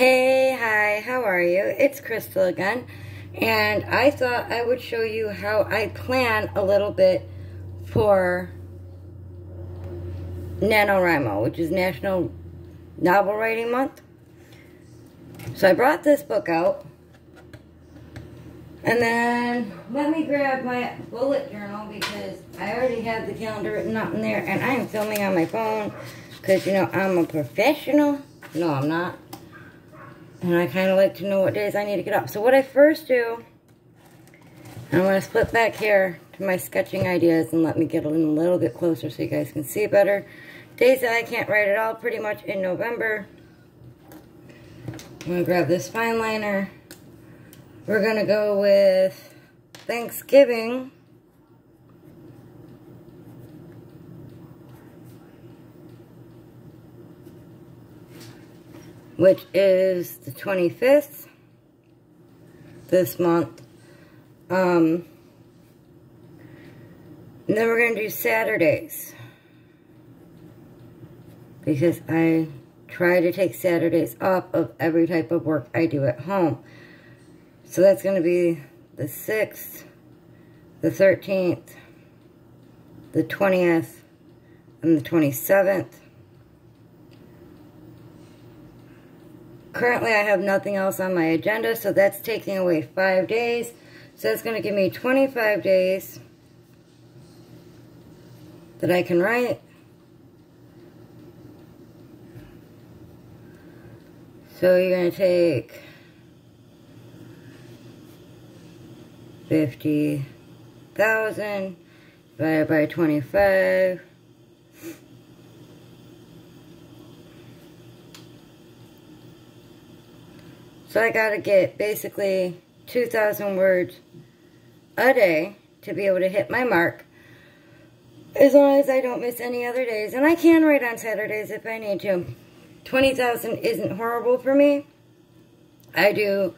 Hey, hi, how are you? It's Chrystal again, and I thought I would show you how I plan a little bit for NaNoWriMo, which is National Novel Writing Month. So I brought this book out, and then let me grab my bullet journal because I already have the calendar written out in there, and I am filming on my phone because, you know, I'm a professional. No, I'm not. And I kind of like to know what days I need to get up. So what I first do, I'm going to flip back here to my sketching ideas and let me get in a little bit closer so you guys can see better. Days that I can't write at all, pretty much in November. I'm going to grab this fine liner. We're going to go with Thanksgiving. Which is the 25th this month. Um, and then we're going to do Saturdays. Because I try to take Saturdays off of every type of work I do at home. So that's going to be the 6th, the 13th, the 20th, and the 27th. Currently, I have nothing else on my agenda, so that's taking away five days. So that's going to give me 25 days that I can write. So you're going to take 50,000 divided by 25. So I got to get basically 2,000 words a day to be able to hit my mark. As long as I don't miss any other days. And I can write on Saturdays if I need to. 20,000 isn't horrible for me. I do,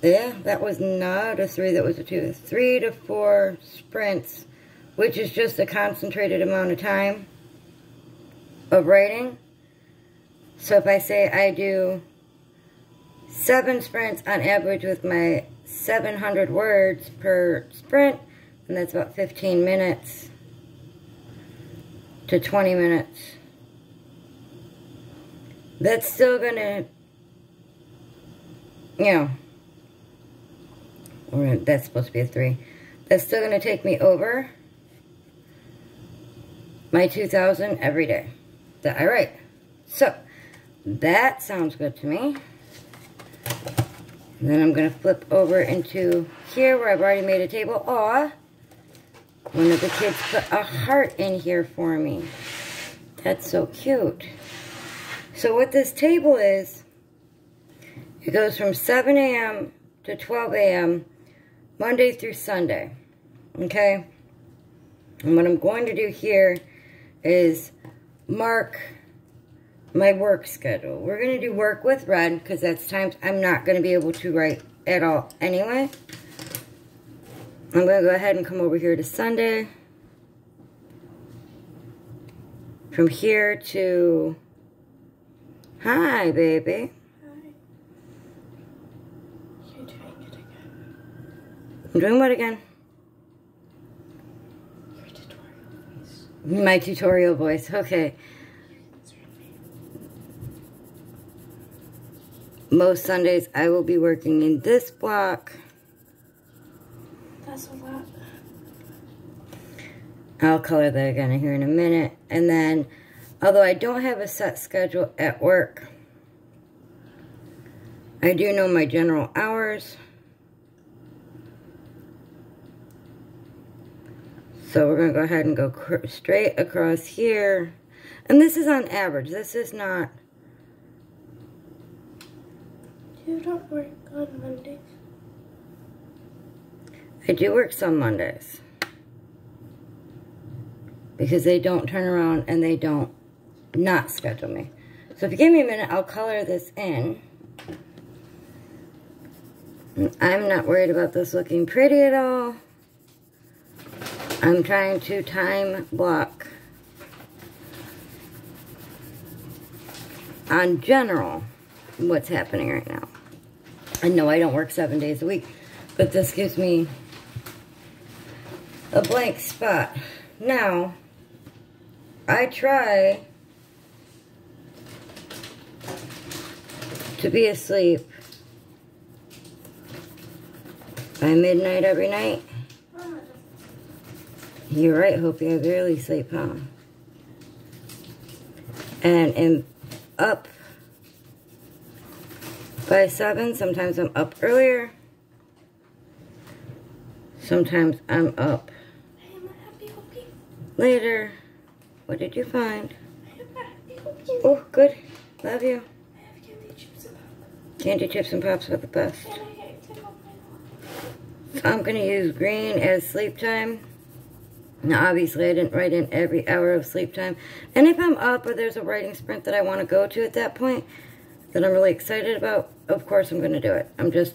yeah, that was not a three, that was a two. Three to four sprints, which is just a concentrated amount of time of writing. So if I say I do seven sprints on average with my 700 words per sprint, and that's about 15 minutes to 20 minutes. That's still gonna, you know, or that's supposed to be a three. That's still gonna take me over my 2,000 every day that I write. So, that sounds good to me. And then I'm going to flip over into here where I've already made a table. Aw, one of the kids put a heart in here for me. That's so cute. So what this table is, it goes from 7 a.m. to 12 a.m. Monday through Sunday. Okay? And what I'm going to do here is mark my work schedule. We're going to do work with red because that's times I'm not going to be able to write at all anyway. I'm going to go ahead and come over here to Sunday. From here to... Hi, baby. Hi. You're doing it again. I'm doing what again? Your tutorial voice. My tutorial voice. Okay. Most Sundays I will be working in this block. That's a lot. I'll color that again here in a minute. And then, although I don't have a set schedule at work, I do know my general hours. So we're going to go ahead and go straight across here. And this is on average. This is not You don't work on Mondays? I do work some Mondays. Because they don't turn around and they don't not schedule me. So if you give me a minute, I'll color this in. I'm not worried about this looking pretty at all. I'm trying to time block on general. what's happening right now. I know I don't work seven days a week, but this gives me a blank spot. Now, I try to be asleep by midnight every night. You're right, Hopi. I barely sleep, huh? And am up by 7. Sometimes I'm up earlier. Sometimes I'm up later. What did you find? Oh, good. Love you. Candy chips and. Candy chips and pops are the best. So I'm going to use green as sleep time. Now, obviously, I didn't write in every hour of sleep time. And if I'm up or there's a writing sprint that I want to go to at that point that I'm really excited about, of course I'm going to do it. I'm just,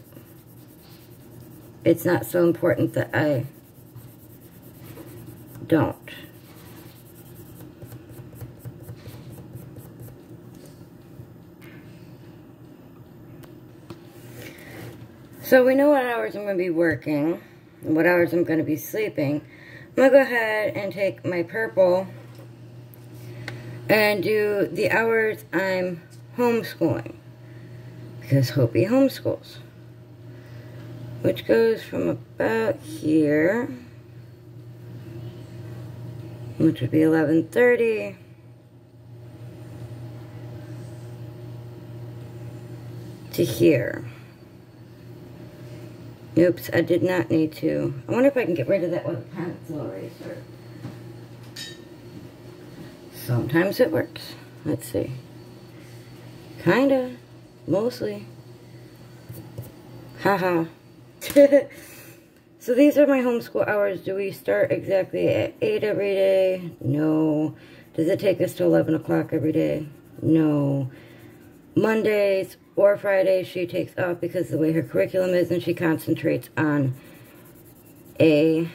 it's not so important that I don't. So we know what hours I'm going to be working, what hours I'm going to be sleeping. I'm going to go ahead and take my purple and do the hours I'm homeschooling. Because Hopi homeschools. Which goes from about here, which would be 1130. To here. Oops, I did not need to. I wonder if I can get rid of that with a pencil eraser. Sometimes it works. Let's see. Kinda. Mostly. Haha. so these are my homeschool hours. Do we start exactly at 8 every day? No. Does it take us to 11 o'clock every day? No. Mondays or Fridays she takes off because the way her curriculum is and she concentrates on a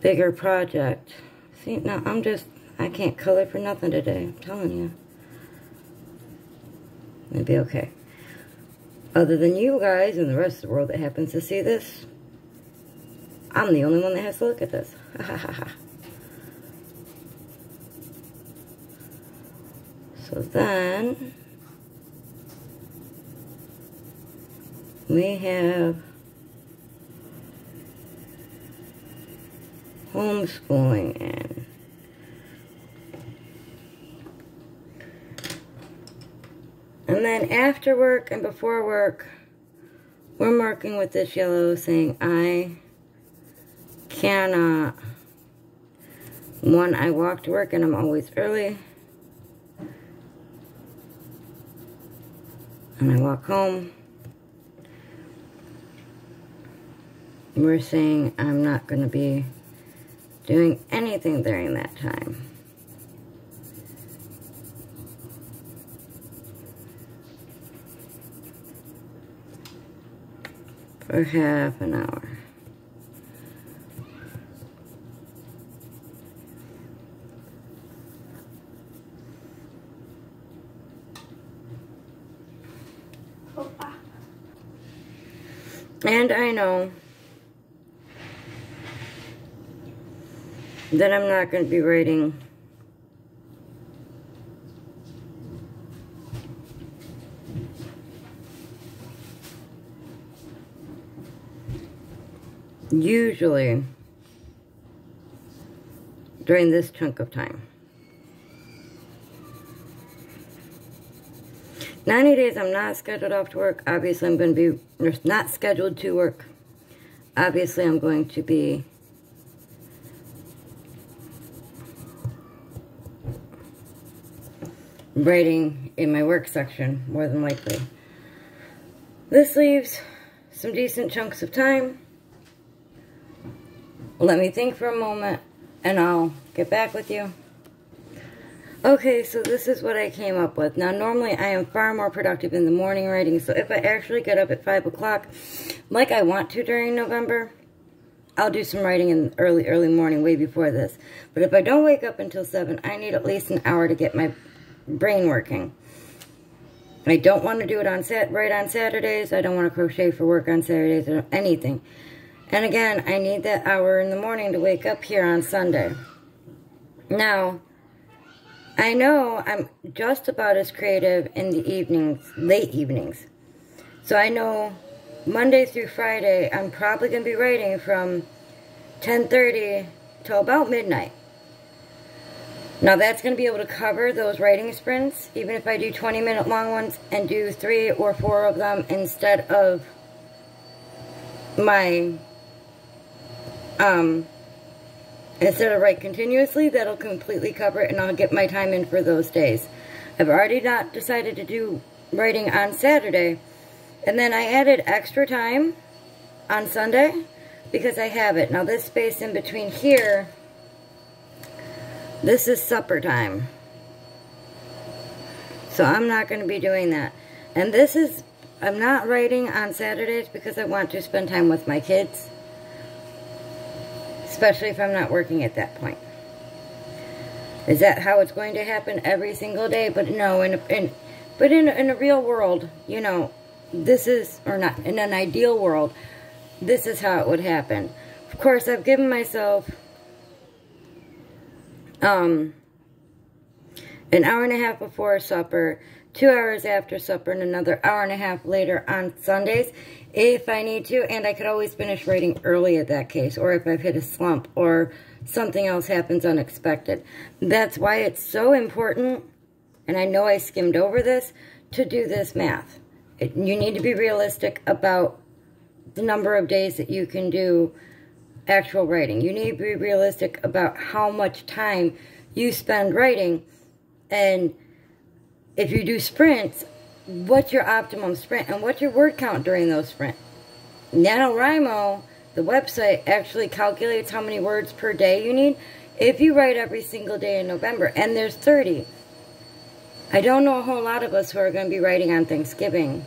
bigger project. See, now I'm just, I can't color for nothing today. I'm telling you. Maybe okay. Other than you guys and the rest of the world that happens to see this, I'm the only one that has to look at this. So then, we have homeschooling in. And then after work and before work, we're marking with this yellow saying, I cannot. One, I walk to work and I'm always early. And I walk home. We're saying I'm not going to be doing anything during that time. For half an hour. And I know that I'm not going to be writing usually during this chunk of time. 90 days I'm not scheduled off to work. Obviously I'm going to be not scheduled to work. Obviously I'm going to be writing in my work section, more than likely. This leaves some decent chunks of time. Let me think for a moment, and I'll get back with you. Okay, so this is what I came up with. Now, normally I am far more productive in the morning writing, so if I actually get up at 5 o'clock, like I want to during November, I'll do some writing in early, early morning, way before this. But if I don't wake up until 7, I need at least an hour to get my brain working. I don't want to do it on set right on Saturdays. I don't want to crochet for work on Saturdays or anything. And again, I need that hour in the morning to wake up here on Sunday. Now, I know I'm just about as creative in the evenings, late evenings. So I know Monday through Friday, I'm probably going to be writing from 10.30 till about midnight. Now that's going to be able to cover those writing sprints, even if I do 20 minute long ones and do three or four of them instead of my, um, instead of write continuously, that'll completely cover it and I'll get my time in for those days. I've already not decided to do writing on Saturday, and then I added extra time on Sunday because I have it. Now this space in between here, this is supper time. So I'm not going to be doing that. And this is, I'm not writing on Saturdays because I want to spend time with my kids. Especially if I'm not working at that point. Is that how it's going to happen every single day? But no, in, in but in, in a real world, you know, this is, or not, in an ideal world, this is how it would happen. Of course, I've given myself um, an hour and a half before supper, two hours after supper, and another hour and a half later on Sundays if I need to. And I could always finish writing early at that case, or if I've hit a slump, or something else happens unexpected. That's why it's so important, and I know I skimmed over this, to do this math. It, you need to be realistic about the number of days that you can do actual writing. You need to be realistic about how much time you spend writing. And if you do sprints, what's your optimum sprint and what's your word count during those sprints? NaNoWriMo, the website, actually calculates how many words per day you need if you write every single day in November. And there's 30. I don't know a whole lot of us who are going to be writing on Thanksgiving.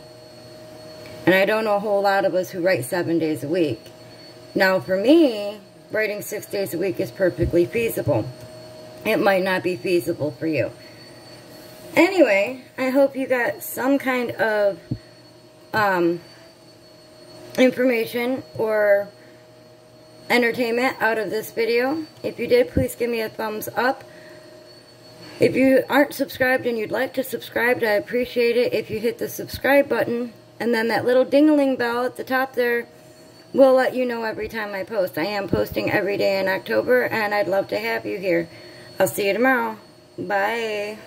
And I don't know a whole lot of us who write seven days a week. Now, for me, writing six days a week is perfectly feasible. It might not be feasible for you. Anyway, I hope you got some kind of um, information or entertainment out of this video. If you did, please give me a thumbs up. If you aren't subscribed and you'd like to subscribe, I appreciate it if you hit the subscribe button. And then that little ding-a-ling bell at the top there will let you know every time I post. I am posting every day in October, and I'd love to have you here. I'll see you tomorrow. Bye.